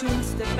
Schönste Welt.